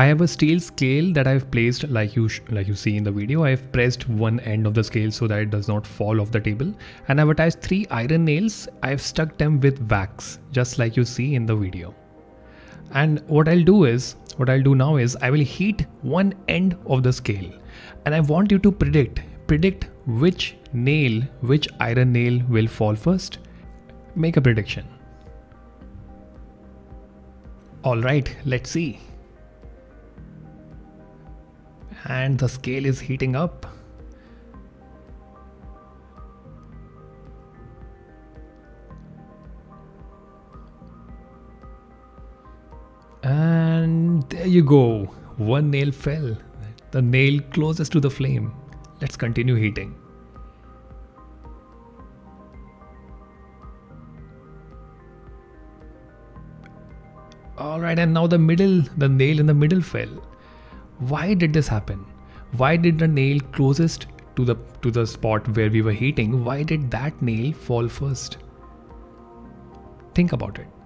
I have a steel scale that I've placed like you like you see in the video. I've pressed one end of the scale so that it does not fall off the table and I've attached three iron nails. I've stuck them with wax just like you see in the video. And what I'll do is, what I'll do now is I will heat one end of the scale and I want you to predict, predict which nail, which iron nail will fall first. Make a prediction. Alright, let's see. And the scale is heating up. And there you go. One nail fell. The nail closest to the flame. Let's continue heating. Alright, and now the middle, the nail in the middle fell why did this happen? Why did the nail closest to the to the spot where we were heating why did that nail fall first? Think about it